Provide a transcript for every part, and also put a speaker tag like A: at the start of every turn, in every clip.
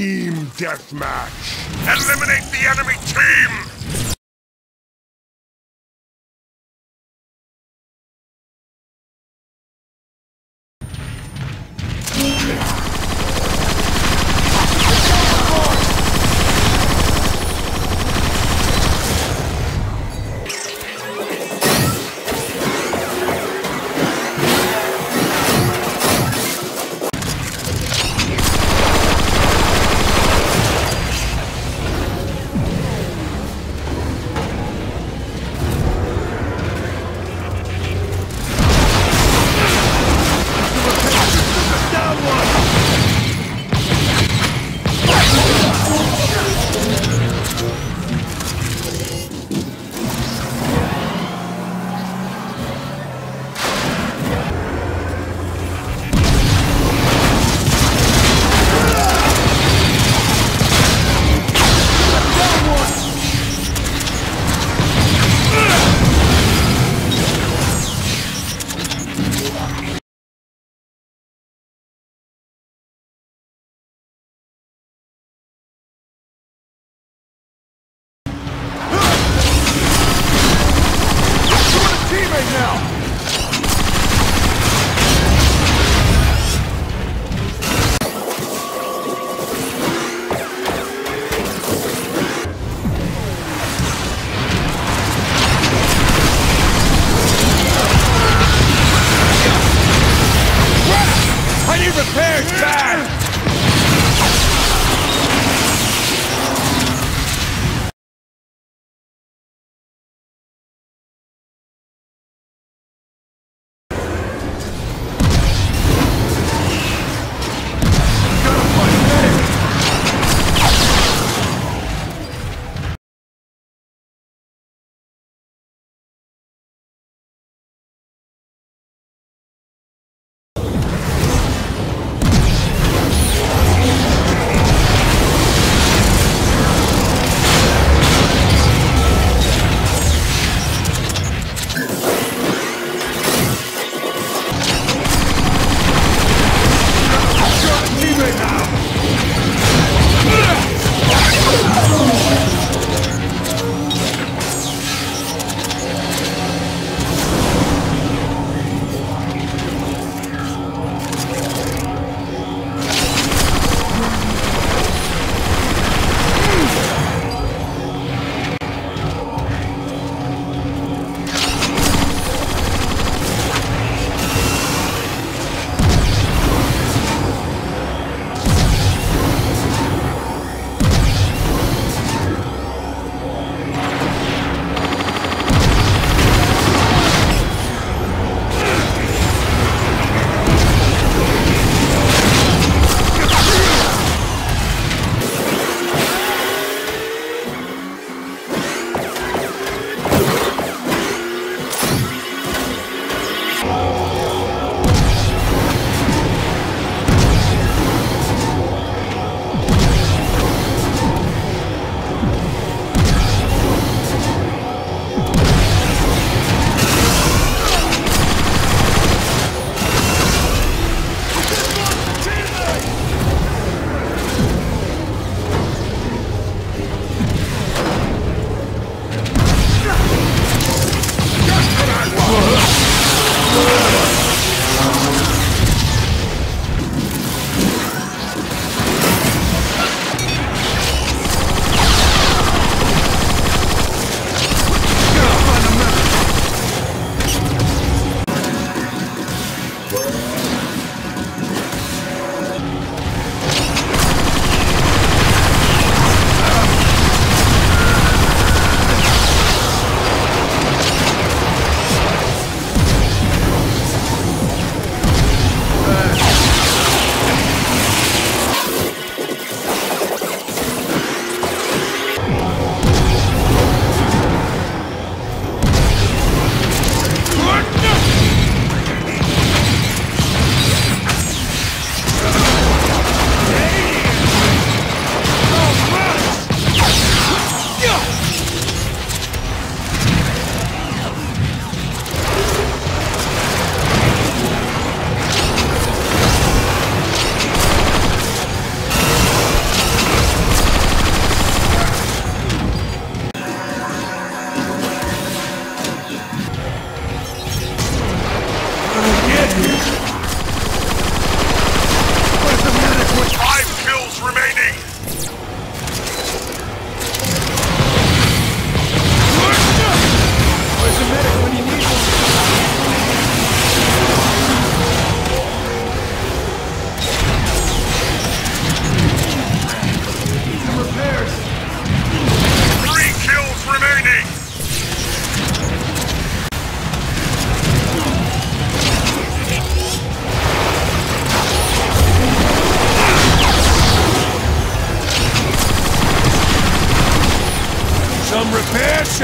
A: Team Deathmatch. Eliminate the enemy team! Teammate now! Repairs bad!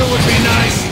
A: Would be nice.